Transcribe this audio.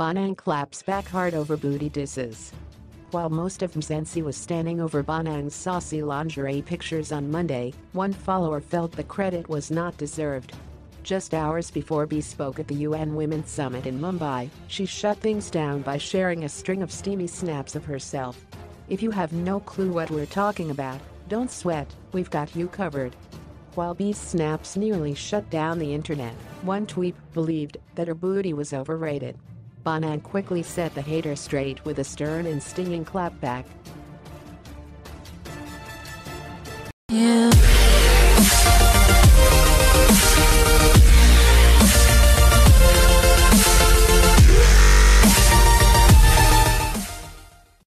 Bonang claps back hard over booty disses. While most of Mzansi was stanning over Bonang's saucy lingerie pictures on Monday, one follower felt the credit was not deserved. Just hours before B spoke at the UN Women's Summit in Mumbai, she shut things down by sharing a string of steamy snaps of herself. If you have no clue what we're talking about, don't sweat, we've got you covered. While B's snaps nearly shut down the internet, one tweep believed that her booty was overrated. Bonang quickly set the hater straight with a stern and stinging clapback. Yeah.